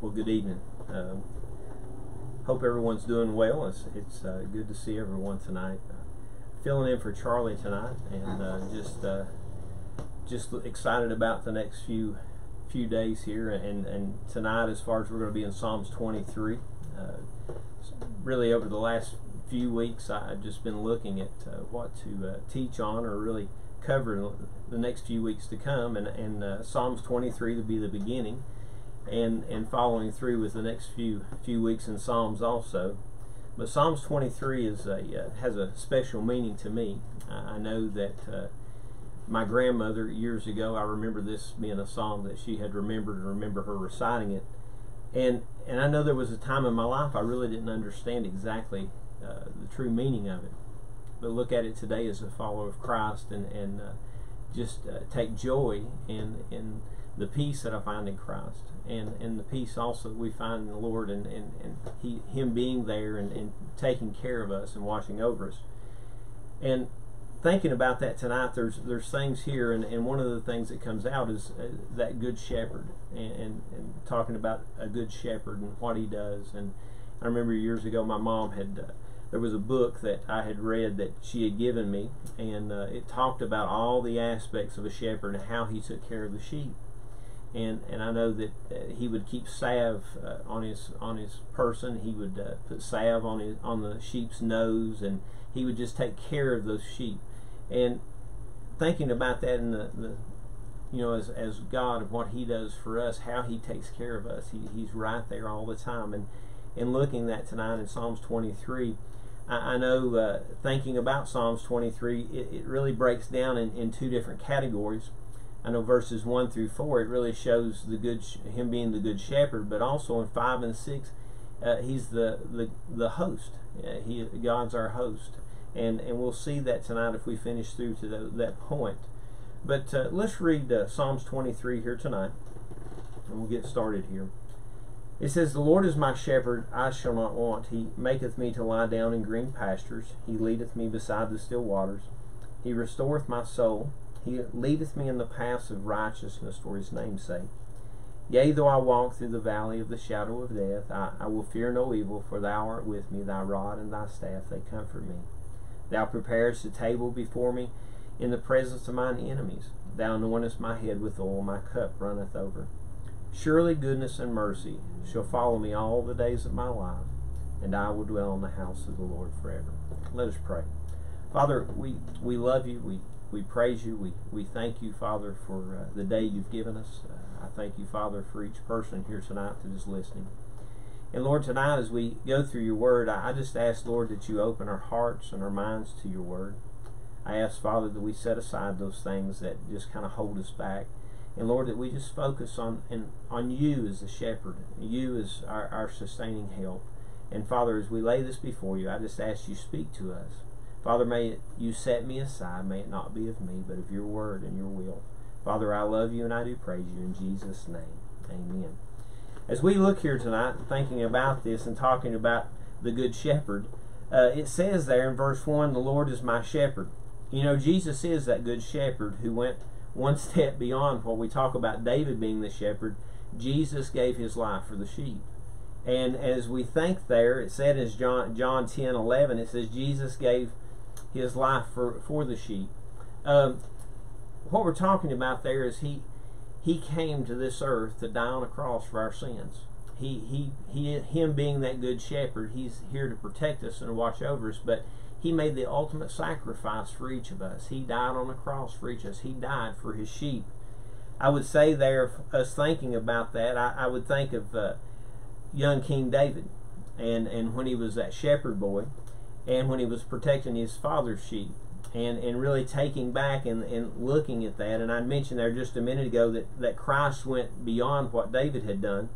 Well, good evening. Um, hope everyone's doing well. It's, it's uh, good to see everyone tonight. Uh, filling in for Charlie tonight, and uh, just uh, just excited about the next few few days here, and and tonight as far as we're going to be in Psalms 23. Uh, really, over the last few weeks, I've just been looking at uh, what to teach on, or really cover the next few weeks to come, and and Psalms 23 to be the beginning and and following through with the next few few weeks in Psalms also. But Psalms 23 is a uh, has a special meaning to me. I, I know that uh, my grandmother years ago, I remember this being a psalm that she had remembered and remember her reciting it. And and I know there was a time in my life I really didn't understand exactly uh, the true meaning of it. But look at it today as a follower of Christ and and uh, just uh, take joy in in the peace that I find in Christ and, and the peace also that we find in the Lord and, and, and he, Him being there and, and taking care of us and watching over us. And thinking about that tonight, there's there's things here, and, and one of the things that comes out is uh, that good shepherd, and, and, and, talking about a good shepherd and what he does. And I remember years ago, my mom had uh, there was a book that I had read that she had given me, and uh, it talked about all the aspects of a shepherd and how he took care of the sheep and and I know that uh, he would keep salve uh, on his on his person. He would uh, put salve on his on the sheep's nose, and he would just take care of those sheep. And thinking about that in the, the you know as as God of what He does for us, how He takes care of us. He, he's right there all the time. And and looking that tonight in Psalms 23. I, know uh, thinking about Psalms 23, it, it really breaks down in, in two different categories I know verses one through four, it really shows the good him being the good shepherd, but also in five and six, uh, he's the the the host. Uh, he God's our host, and and we'll see that tonight if we finish through to the, that point. But uh, let's read uh, Psalms 23 here tonight, and we'll get started here. It says, The Lord is my shepherd, I shall not want. He maketh me to lie down in green pastures. He leadeth me beside the still waters. He restoreth my soul. He leadeth me in the paths of righteousness for his name's sake. Yea, though I walk through the valley of the shadow of death, I, I will fear no evil, for thou art with me, thy rod and thy staff, they comfort me. Thou preparest a table before me in the presence of mine enemies. Thou anointest my head with oil, my cup runneth over. Surely goodness and mercy shall follow me all the days of my life, and I will dwell in the house of the Lord forever. Let us pray. Father, we, we love you. We we praise you. We, we thank you, Father, for uh, the day you've given us. Uh, I thank you, Father, for each person here tonight that is listening. And Lord, tonight as we go through your word, I, I just ask, Lord, that you open our hearts and our minds to your word. I ask, Father, that we set aside those things that just kind of hold us back. And Lord, that we just focus on and on you as the shepherd, you as our, our sustaining help. And Father, as we lay this before you, I just ask you speak to us. Father, may you set me aside. May it not be of me, but of your word and your will. Father, I love you and I do praise you in Jesus' name. Amen. As we look here tonight, thinking about this and talking about the Good Shepherd, uh, it says there in verse 1, The Lord is my shepherd. You know, Jesus is that Good Shepherd who went one step beyond what we talk about David being the shepherd. Jesus gave his life for the sheep. And as we think there, it said in John, John 10 11, it says, Jesus gave his life for, for the sheep. Um, what we're talking about there is he he came to this earth to die on a cross for our sins. He he he him being that good shepherd, he's here to protect us and watch over us, but he made the ultimate sacrifice for each of us. He died on a cross for each of us. He died for his sheep. I would say there, us thinking about that, I, I would think of uh, young King David, and and when he was that shepherd boy, and when he was protecting his father's sheep and, and really taking back and, and looking at that. And I mentioned there just a minute ago that, that Christ went beyond what David had done.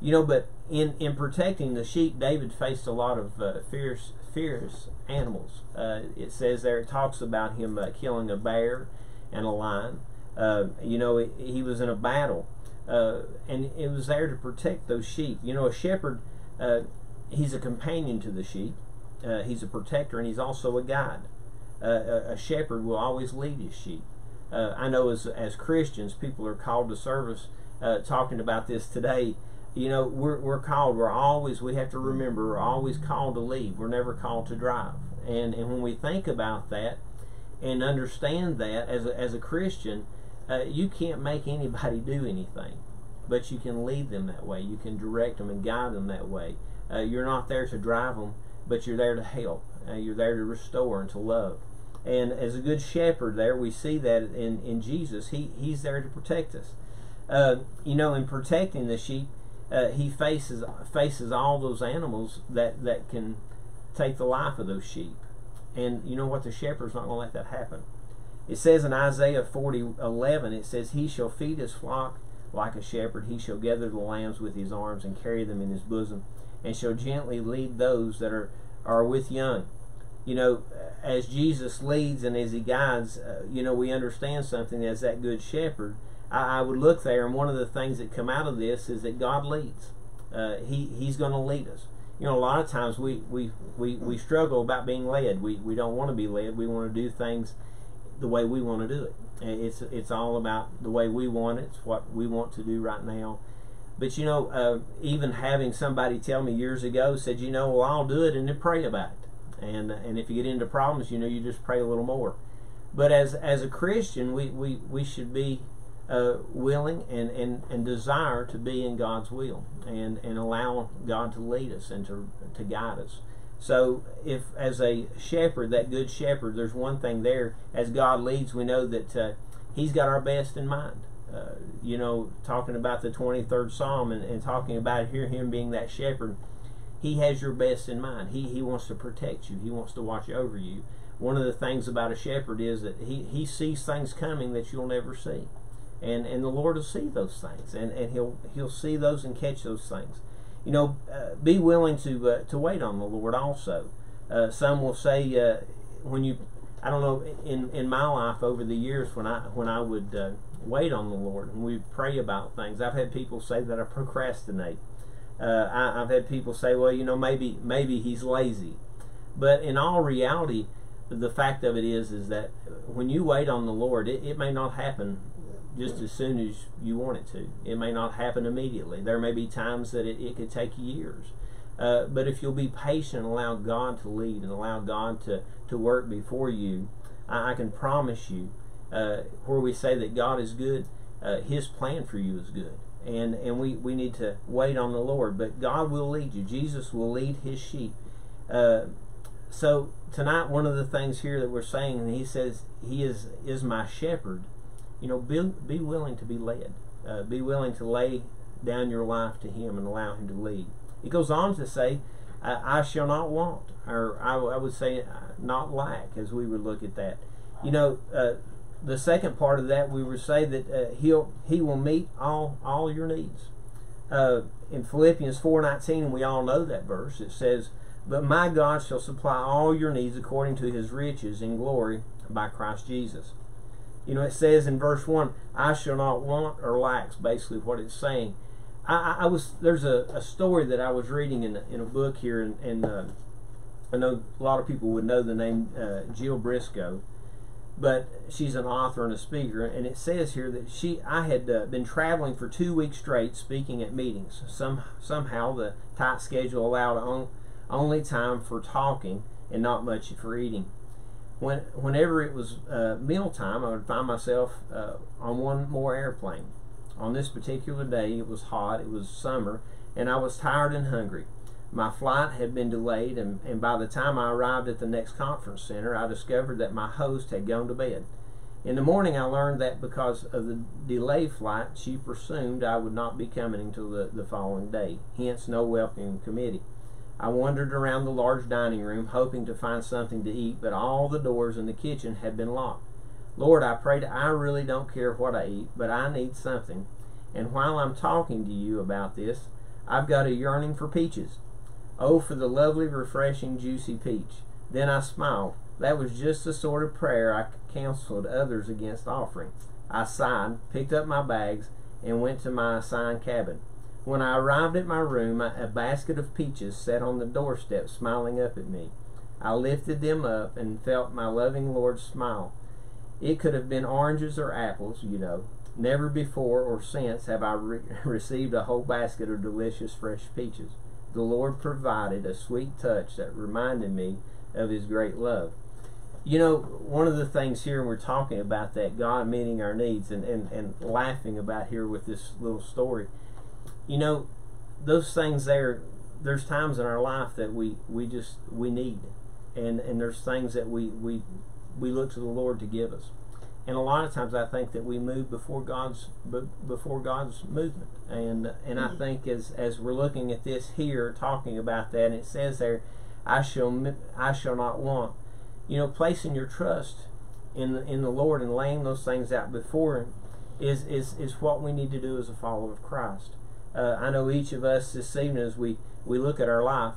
You know, but in, in protecting the sheep, David faced a lot of uh, fierce, fierce animals. Uh, it says there, it talks about him uh, killing a bear and a lion. Uh, you know, he was in a battle, uh, and it was there to protect those sheep. You know, a shepherd, uh, he's a companion to the sheep uh, he's a protector and he's also a guide. Uh, a, shepherd will always lead his sheep. Uh, I know as, as Christians, people are called to service. Uh, talking about this today, you know, we're, we're called, we're always, we have to remember, we're always called to lead. We're never called to drive. And, and when we think about that and understand that as a, as a Christian, uh, you can't make anybody do anything, but you can lead them that way. You can direct them and guide them that way. Uh, you're not there to drive them, but you're there to help. Uh, you're there to restore and to love. And as a good shepherd, there we see that in, in Jesus. He, he's there to protect us. Uh, you know, in protecting the sheep, uh, he faces faces all those animals that, that can take the life of those sheep. And you know what? The shepherd's not going to let that happen. It says in Isaiah 40, 11, it says, He shall feed his flock like a shepherd. He shall gather the lambs with his arms and carry them in his bosom, and shall gently lead those that are, are with young. You know, as Jesus leads and as he guides, uh, you know, we understand something as that good shepherd. I, I, would look there, and one of the things that come out of this is that God leads. Uh, he He's going to lead us. You know, a lot of times we, we, we, we struggle about being led. We, we don't want to be led. We want to do things the way we want to do it. It's it's all about the way we want it. It's what we want to do right now. But you know, uh, even having somebody tell me years ago said, you know, well, I'll do it and then pray about it. And and if you get into problems, you know, you just pray a little more. But as as a Christian, we we, we should be uh, willing and, and, and desire to be in God's will and, and allow God to lead us and to, to guide us. So, if as a shepherd, that good shepherd, there's one thing there. As God leads, we know that uh, He's got our best in mind. Uh, you know, talking about the 23rd Psalm and, and talking about here Him being that shepherd, He has your best in mind. He He wants to protect you. He wants to watch over you. One of the things about a shepherd is that he, he sees things coming that you'll never see, and and the Lord will see those things, and, and He'll He'll see those and catch those things you know, uh, be willing to uh, to wait on the Lord also. Uh, some will say uh, when you, I don't know, in in my life over the years when I when I would uh, wait on the Lord and we pray about things, I've had people say that I procrastinate. Uh, I, I've had people say, well, you know, maybe maybe he's lazy, but in all reality, the fact of it is is that when you wait on the Lord, it, it may not happen just as soon as you want it to. It may not happen immediately. There may be times that it, it could take years. Uh, but if you'll be patient and allow God to lead and allow God to, to work before you, I, I can promise you, uh, where we say that God is good, uh, His plan for you is good. And, and we, we need to wait on the Lord. But God will lead you. Jesus will lead His sheep. Uh, so tonight, one of the things here that we're saying, and He says, He is, is my shepherd you know, be, be willing to be led. Uh, be willing to lay down your life to Him and allow Him to lead. He goes on to say, I, shall not want, or I, I, would say, not lack, as we would look at that. You know, uh, the second part of that, we would say that uh, He'll He will meet all all your needs. Uh, in Philippians four nineteen, and we all know that verse. It says, "But my God shall supply all your needs according to His riches in glory by Christ Jesus." You know, it says in verse 1, I shall not want or lack, basically what it's saying. I, I was there's a, a, story that I was reading in, in a book here, and, and uh, I know a lot of people would know the name uh, Jill Briscoe, but she's an author and a speaker, and it says here that she I had uh, been traveling for two weeks straight speaking at meetings. Some somehow the tight schedule allowed on, only time for talking and not much for eating when whenever it was uh, mealtime, I would find myself uh, on one more airplane. On this particular day, it was hot, it was summer, and I was tired and hungry. My flight had been delayed, and, and by the time I arrived at the next conference center, I discovered that my host had gone to bed. In the morning, I learned that because of the delay flight, she presumed I would not be coming until the, the following day, hence, no welcoming committee. I wandered around the large dining room, hoping to find something to eat, but all the doors in the kitchen had been locked. Lord, I prayed, I really don't care what I eat, but I need something. And while I'm talking to you about this, I've got a yearning for peaches. Oh, for the lovely, refreshing, juicy peach. Then I smiled. That was just the sort of prayer I counseled others against offering. I sighed, picked up my bags, and went to my assigned cabin. When I arrived at my room, a basket of peaches sat on the doorstep smiling up at me. I lifted them up and felt my loving Lord's smile. It could have been oranges or apples, you know. Never before or since have I re- received a whole basket of delicious fresh peaches. The Lord provided a sweet touch that reminded me of His great love. You know, one of the things here, we're talking about that God meeting our needs and, and, and laughing about here with this little story. You know, those things there, there's times in our life that we, we just, we need. And, and there's things that we, we, we look to the Lord to give us and a lot of times I think that we move before God's before God's movement, and and I mm-hmm. think as as we're looking at this here, talking about that, and it says there, I shall I shall not want, you know, placing your trust in the, in the Lord and laying those things out before Him, is is is what we need to do as a follower of Christ. Uh, I know each of us this evening as we we look at our life,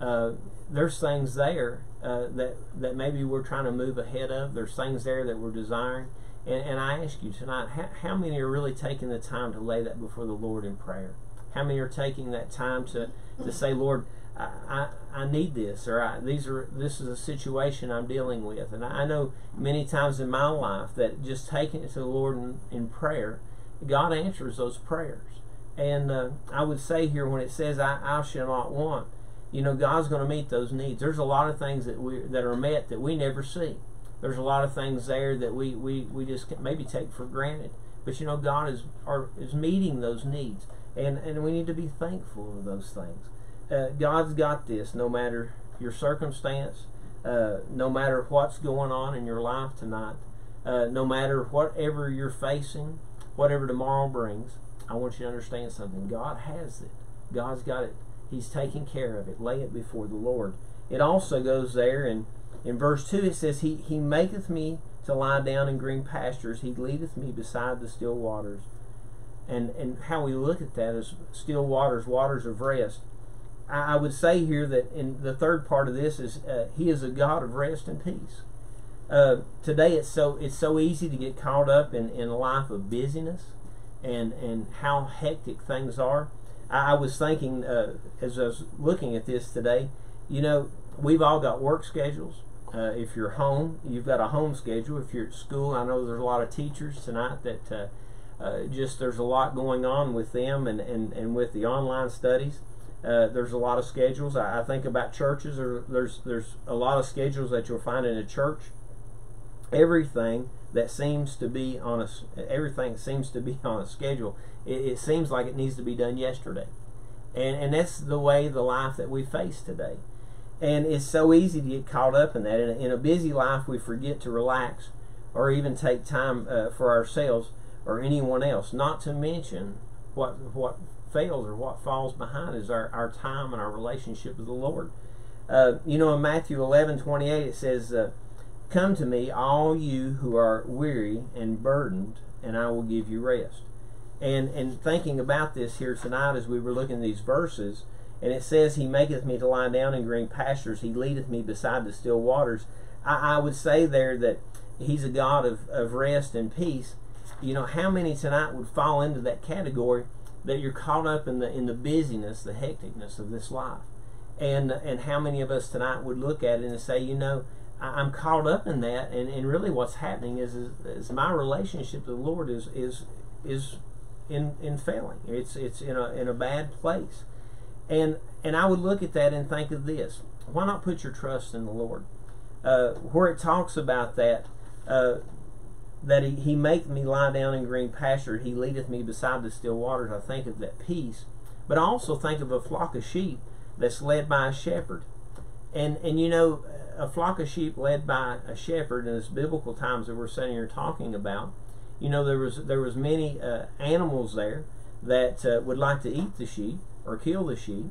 uh, there's things there uh, that that maybe we're trying to move ahead of. There's things there that we're desiring, and, and I ask you tonight, how, how many are really taking the time to lay that before the Lord in prayer? How many are taking that time to to say, Lord, I, I, need this, or I, these are this is a situation I'm dealing with, and I know many times in my life that just taking it to the Lord in, in prayer, God answers those prayers. And uh, I would say here when it says, I, I shall not want, you know, God's going to meet those needs. There's a lot of things that we that are met that we never see. There's a lot of things there that we we, we just maybe take for granted. But you know, God is are, is meeting those needs, and and we need to be thankful of those things. Uh, God's got this, no matter your circumstance, uh, no matter what's going on in your life tonight, uh, no matter whatever you're facing, whatever tomorrow brings. I want you to understand something. God has it. God's got it He's taking care of it. Lay it before the Lord. It also goes there and in verse 2 it says, he, he maketh me to lie down in green pastures. He leadeth me beside the still waters. And, and how we look at that is still waters, waters of rest. I, I would say here that in the third part of this is uh, He is a God of rest and peace. Uh, today it's so it's so easy to get caught up in, in a life of busyness and and how hectic things are. I, I was thinking uh, as I was looking at this today, you know, we've all got work schedules. Uh, if you're home, you've got a home schedule. If you're at school, I know there's a lot of teachers tonight that uh, uh, just there's a lot going on with them and, and, and with the online studies. Uh, there's a lot of schedules. I, I think about churches. Or there's there's a lot of schedules that you'll find in a church. Everything that seems to be on a everything seems to be on a schedule. It, it seems like it needs to be done yesterday, and and that's the way the life that we face today. And it's so easy to get caught up in that. In a, in a busy life, we forget to relax or even take time uh, for ourselves or anyone else. Not to mention what what fails or what falls behind is our, our time and our relationship with the Lord. Uh, you know, in Matthew 11 28, it says, uh, Come to me, all you who are weary and burdened, and I will give you rest. And and thinking about this here tonight as we were looking at these verses, and it says, He maketh me to lie down in green pastures, He leadeth me beside the still waters. I, I would say there that He's a God of, of rest and peace. You know, how many tonight would fall into that category that you're caught up in the in the busyness, the hecticness of this life? And and how many of us tonight would look at it and say, you know, I'm caught up in that, and, and really what's happening is, is, is my relationship to the Lord is is is in in failing. It's it's in a in a bad place, and and I would look at that and think of this: Why not put your trust in the Lord? Uh, where it talks about that. Uh, that he, he maketh me lie down in green pasture, he leadeth me beside the still waters. I think of that peace. But I also think of a flock of sheep that's led by a shepherd. And and you know, a flock of sheep led by a shepherd in this biblical times that we're sitting here talking about, you know, there was there was many uh, animals there that uh, would like to eat the sheep or kill the sheep,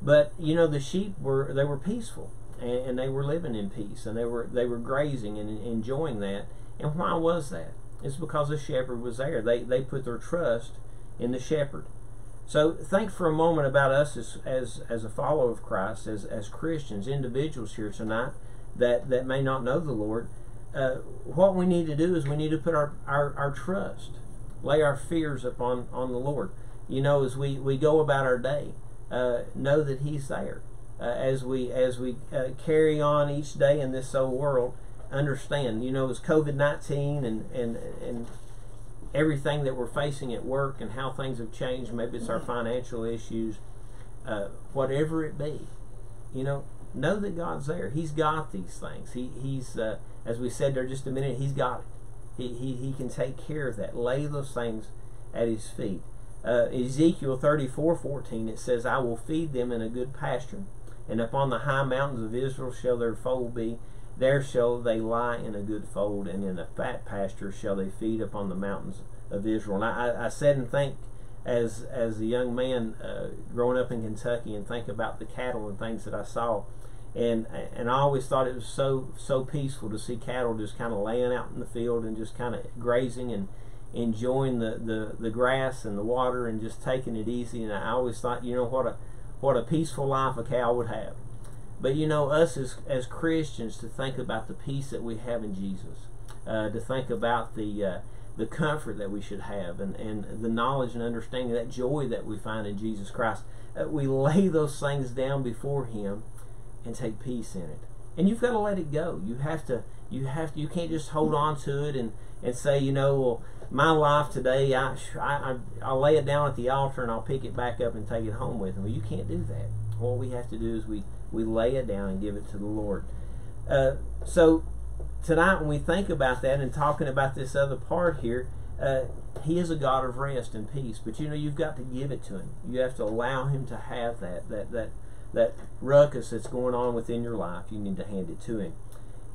but you know the sheep were they were peaceful and, and they were living in peace and they were they were grazing and enjoying that. And why was that? It's because the shepherd was there. They they put their trust in the shepherd. So think for a moment about us as, as, as a follower of Christ, as, as Christians, individuals here tonight that, that may not know the Lord. Uh, what we need to do is we need to put our, our, our trust, lay our fears upon on the Lord. You know, as we, we go about our day, uh, know that He's there. Uh, as we as we uh, carry on each day in this old world, understand. You know, it's COVID nineteen and and and everything that we're facing at work and how things have changed. Maybe it's our financial issues, uh, whatever it be. You know, know that God's there. He's got these things. He, he's, uh, as we said there just a minute, He's got it. He, he, he can take care of that. Lay those things at His feet. Uh, Ezekiel 34 14, it says, I will feed them in a good pasture, and upon the high mountains of Israel shall their fold be. There shall they lie in a good fold, and in a fat pasture shall they feed upon the mountains of Israel. And I, I said and think as as a young man uh, growing up in Kentucky and think about the cattle and things that I saw, and and I always thought it was so so peaceful to see cattle just kind of laying out in the field and just kind of grazing and enjoying the, the, the grass and the water and just taking it easy. And I always thought, you know, what a what a peaceful life a cow would have. But you know, us as as Christians to think about the peace that we have in Jesus, uh, to think about the uh, the comfort that we should have, and, and the knowledge and understanding, that joy that we find in Jesus Christ. Uh, we lay those things down before Him and take peace in it. And you've got to let it go. You have to. You have to. You can't just hold on to it and and say, you know, well, my life today, I, I, I'll lay it down at the altar and I'll pick it back up and take it home with me. Well, you can't do that. What we have to do is we we lay it down and give it to the Lord. Uh, so tonight, when we think about that and talking about this other part here, uh, He is a God of rest and peace. But you know, you've got to give it to Him. You have to allow Him to have that that that that ruckus that's going on within your life. You need to hand it to Him.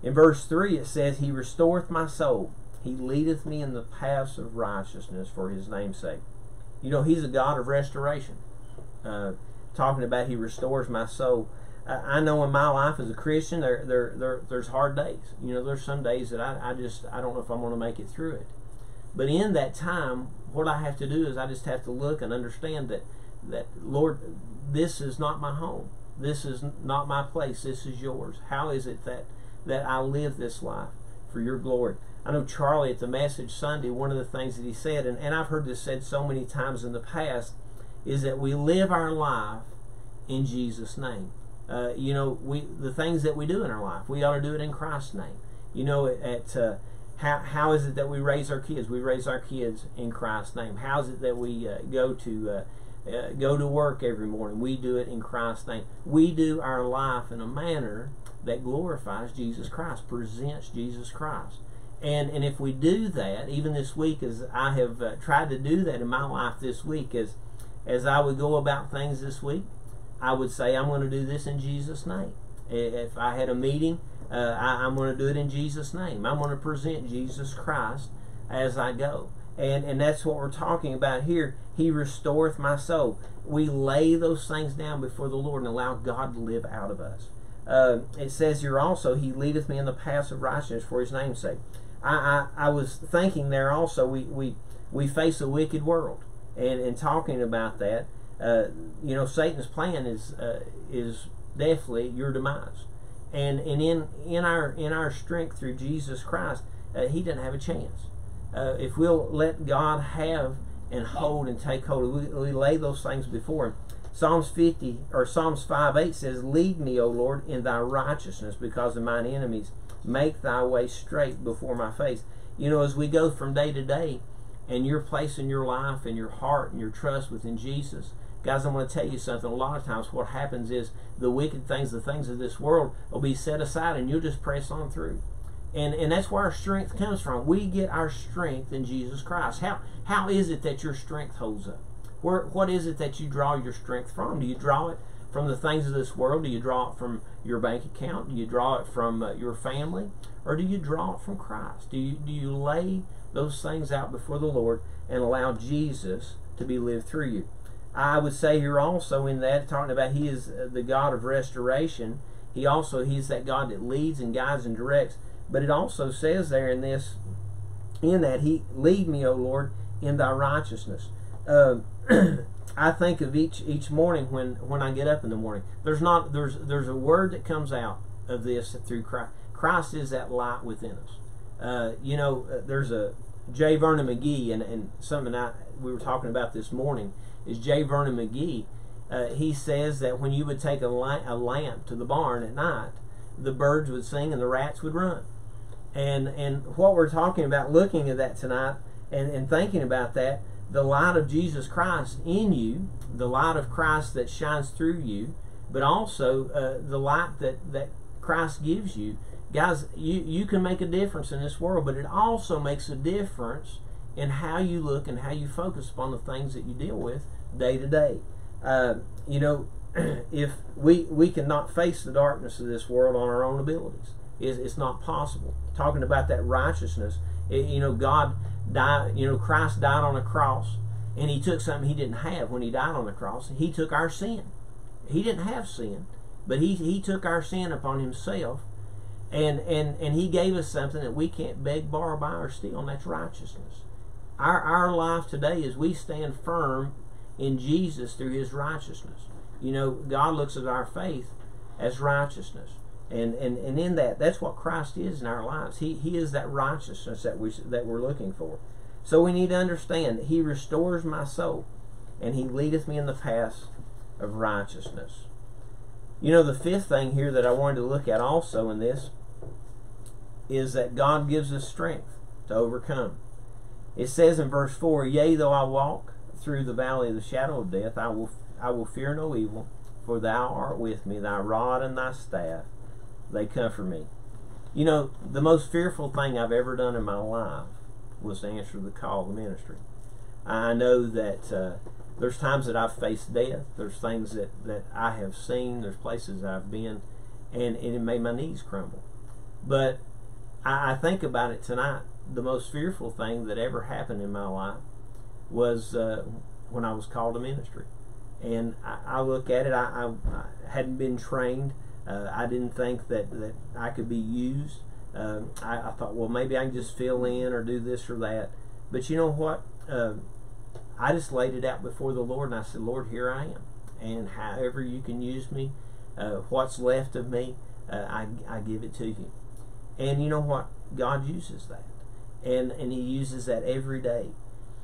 In verse three, it says, "He restoreth my soul. He leadeth me in the paths of righteousness for His name's sake." You know, He's a God of restoration. Uh, talking about He restores my soul. I know in my life as a Christian, there, there, there, there's hard days. You know, there's some days that I, I just, I don't know if I'm going to make it through it. But in that time, what I have to do is I just have to look and understand that, that Lord, this is not my home. This is not my place. This is yours. How is it that, that I live this life for your glory? I know Charlie at the message Sunday, one of the things that he said, and, and I've heard this said so many times in the past, is that we live our life in Jesus' name. Uh, you know, we the things that we do in our life, we ought to do it in Christ's name. You know, at uh, how how is it that we raise our kids? We raise our kids in Christ's name. How is it that we uh, go to uh, uh, go to work every morning? We do it in Christ's name. We do our life in a manner that glorifies Jesus Christ, presents Jesus Christ. And and if we do that, even this week, as I have uh, tried to do that in my life this week, as as I would go about things this week, I would say, I'm going to do this in Jesus' name. If I had a meeting, uh, I, am going to do it in Jesus' name. I'm going to present Jesus Christ as I go. And, and that's what we're talking about here. He restoreth my soul. We lay those things down before the Lord and allow God to live out of us. Uh, it says here also, He leadeth me in the paths of righteousness for His name's sake. I, I, I was thinking there also, we, we, we face a wicked world. And, and talking about that, uh, you know, Satan's plan is uh, is definitely your demise, and and in in our in our strength through Jesus Christ, uh, he doesn't have a chance. Uh, if we'll let God have and hold and take hold, we, we lay those things before Him. Psalms 50 or Psalms 5 8 says, Lead me, O Lord, in thy righteousness because of mine enemies. Make thy way straight before my face. You know, as we go from day to day, and you're placing your life and your heart and your trust within Jesus, Guys, I'm going to tell you something. A lot of times, what happens is the wicked things, the things of this world, will be set aside, and you'll just press on through. And and that's where our strength comes from. We get our strength in Jesus Christ. How how is it that your strength holds up? Where what is it that you draw your strength from? Do you draw it from the things of this world? Do you draw it from your bank account? Do you draw it from uh, your family, or do you draw it from Christ? Do you do you lay those things out before the Lord and allow Jesus to be lived through you? I would say here also in that talking about He is uh, the God of restoration. He also He's that God that leads and guides and directs. But it also says there in this, in that He lead me, O Lord, in Thy righteousness. Uh, I think of each each morning when when I get up in the morning. There's not there's there's a word that comes out of this through Christ. Christ is that light within us. Uh, you know, uh, there's a J. Vernon McGee and, and something I we were talking about this morning is J. Vernon McGee. Uh, he says that when you would take a, a lamp to the barn at night, the birds would sing and the rats would run. And and what we're talking about, looking at that tonight, and, and thinking about that, the light of Jesus Christ in you, the light of Christ that shines through you, but also uh, the light that, that Christ gives you. Guys, you, you can make a difference in this world, but it also makes a difference in how you look and how you focus upon the things that you deal with day to day. Uh, you know, if we we cannot face the darkness of this world on our own abilities, it's, it's not possible. Talking about that righteousness, it, you know, God died. You know, Christ died on a cross, and He took something He didn't have when He died on the cross. He took our sin. He didn't have sin, but He He took our sin upon Himself, and and and He gave us something that we can't beg, borrow, buy, or steal, and that's righteousness. Our our life today is we stand firm in Jesus through His righteousness. You know, God looks at our faith as righteousness. And, and, and in that, that's what Christ is in our lives. He, he is that righteousness that, we, that we're looking for. So we need to understand that He restores my soul and He leadeth me in the paths of righteousness. You know, the fifth thing here that I wanted to look at also in this is that God gives us strength to overcome. It says in verse 4 Yea, though I walk through the valley of the shadow of death, I will, I will fear no evil, for thou art with me, thy rod and thy staff they comfort me. You know, the most fearful thing I've ever done in my life was to answer the call of the ministry. I know that uh, there's times that I've faced death. There's things that, that I have seen. There's places I've been, and, and it made my knees crumble. But I, I think about it tonight. The most fearful thing that ever happened in my life was uh, when I was called to ministry. And I, I look at it, I, I, hadn't been trained. Uh, I didn't think that, that I could be used. Um, I, I, thought, well, maybe I can just fill in or do this or that. But you know what? Uh, I just laid it out before the Lord and I said, Lord, here I am. And however you can use me, uh, what's left of me, uh, I, I give it to you. And you know what? God uses that. And, and He uses that every day.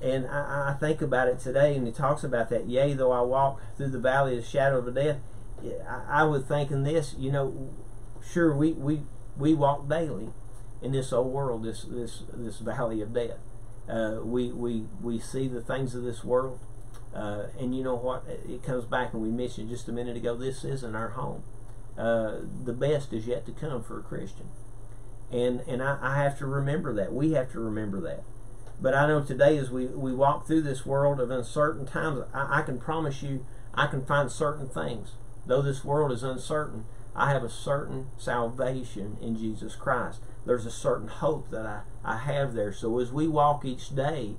And I, I think about it today, and He talks about that. Yea, though I walk through the valley of the shadow of death, I, I would think in this, you know, sure we, we we walk daily in this old world, this this this valley of death. Uh, we we we see the things of this world, uh, and you know what? It comes back, and we mentioned just a minute ago. This isn't our home. Uh, the best is yet to come for a Christian, and and I, I have to remember that. We have to remember that. But I know today, as we we walk through this world of uncertain times, I, I can promise you, I can find certain things Though this world is uncertain, I have a certain salvation in Jesus Christ. There's a certain hope that I, I have there. So as we walk each day,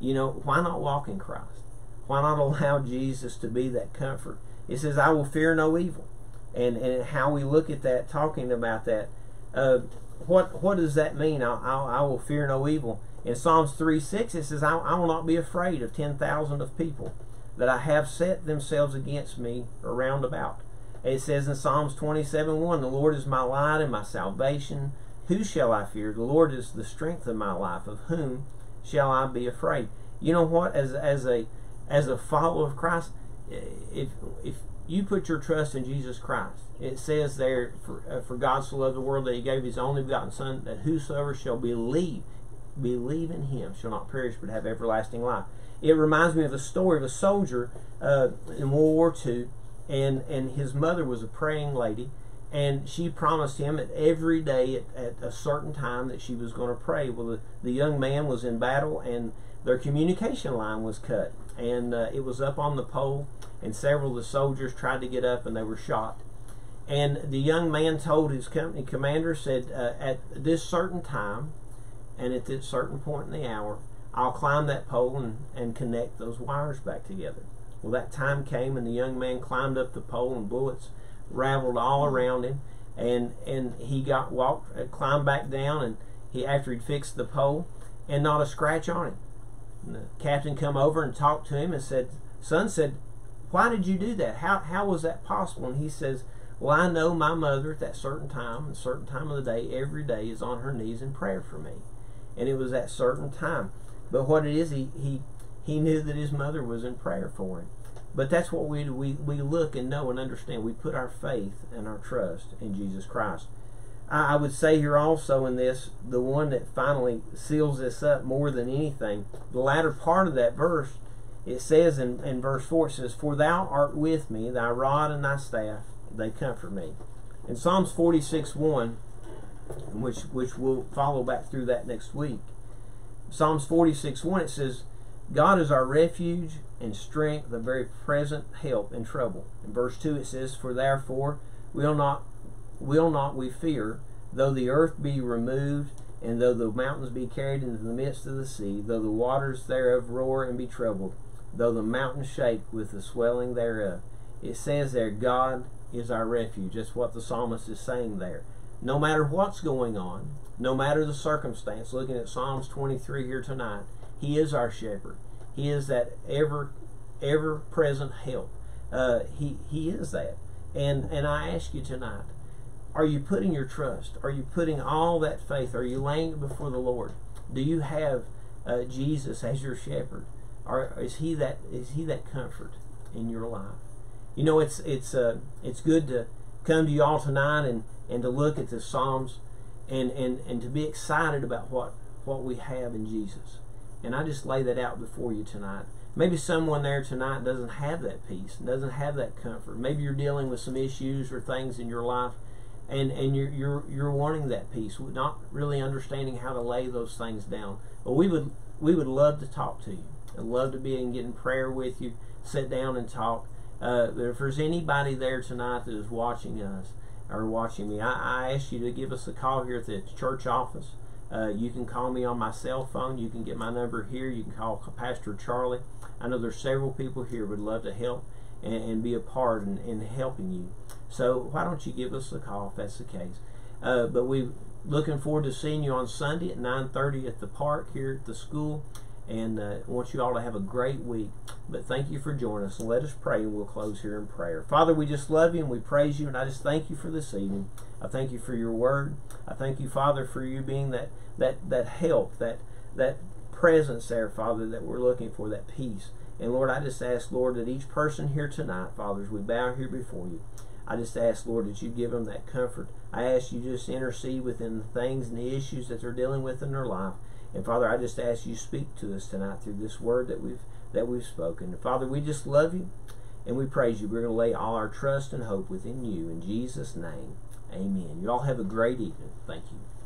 you know, why not walk in Christ? Why not allow Jesus to be that comfort? It says, I will fear no evil. And, and how we look at that, talking about that, uh, what what does that mean? I, I, I, will fear no evil. In Psalms 3 6, it says, I, I will not be afraid of 10,000 of people that I have set themselves against me around about. It says in Psalms 27 1, The Lord is my light and my salvation. Who shall I fear? The Lord is the strength of my life. Of whom shall I be afraid? You know what? As, as a as a follower of Christ, if if you put your trust in Jesus Christ, it says there, for, uh, for God so loved the world that He gave His only begotten Son, that whosoever shall believe, believe in Him, shall not perish but have everlasting life. It reminds me of a story of a soldier uh, in World War II, and, and his mother was a praying lady, and she promised him that every day at, at a certain time that she was going to pray. Well, the, the young man was in battle, and their communication line was cut, and uh, it was up on the pole, and several of the soldiers tried to get up, and they were shot. And the young man told his company commander, said, uh, at this certain time, and at this certain point in the hour, I'll climb that pole and, and connect those wires back together. Well, that time came, and the young man climbed up the pole, and bullets raveled all around him. And and he got walked, uh, climbed back down, and he after he'd fixed the pole, and not a scratch on him. And the captain come over and talked to him and said, "Son said, why did you do that? How how was that possible?" And he says, "Well, I know my mother at that certain time, a certain time of the day, every day is on her knees in prayer for me, and it was that certain time." But what it is, he, he, he knew that his mother was in prayer for him. But that's what we, we, we look and know and understand. We put our faith and our trust in Jesus Christ. I, I would say here also in this, the one that finally seals this up more than anything, the latter part of that verse, it says in, in verse 4, it says, For thou art with me, thy rod and thy staff, they comfort me. In Psalms 46 1, which, which we'll follow back through that next week, Psalms 46 1, it says, God is our refuge and strength, the very present help in trouble. In verse 2 it says, For therefore we will not will not we fear, though the earth be removed, and though the mountains be carried into the midst of the sea, though the waters thereof roar and be troubled, though the mountains shake with the swelling thereof. It says there, God is our refuge. That's what the psalmist is saying there. No matter what's going on, no matter the circumstance, looking at Psalms 23 here tonight, He is our shepherd. He is that ever, ever present help. Uh, he He is that. And and I ask you tonight, are you putting your trust? Are you putting all that faith? Are you laying it before the Lord? Do you have uh, Jesus as your shepherd? Or is he that is he that comfort in your life? You know, it's it's uh, it's good to come to you all tonight and, and to look at the Psalms and, and, and to be excited about what, what we have in Jesus. And I just lay that out before you tonight. Maybe someone there tonight doesn't have that peace, doesn't have that comfort. Maybe you're dealing with some issues or things in your life and, and you're, you're, you're wanting that peace, not really understanding how to lay those things down. But we would, we would love to talk to you. I'd love to be in getting prayer with you, sit down and talk. Uh, if there's anybody there tonight that is watching us or watching me, I, I ask you to give us a call here at the church office. Uh, you can call me on my cell phone. You can get my number here. You can call Pastor Charlie. I know there's several people here would love to help and, and be a part in, in, helping you. So why don't you give us a call if that's the case? Uh, but we're looking forward to seeing you on Sunday at 9:30 at the park here at the school and uh, want you all to have a great week. But thank you for joining us. Let us pray, and we'll close here in prayer. Father, we just love you and we praise you, and I just thank you for this evening. I thank you for your word. I thank you, Father, for you being that that that help, that that presence there, Father, that we're looking for, that peace. And Lord, I just ask, Lord, that each person here tonight, Father, as we bow here before you, I just ask, Lord, that you give them that comfort. I ask you just intercede within the things and the issues that they're dealing with in their life. And Father, I just ask you speak to us tonight through this word that we've that we've spoken. And Father, we just love you and we praise you. We're going to lay all our trust and hope within you. In Jesus' name, amen. You all have a great evening. Thank you.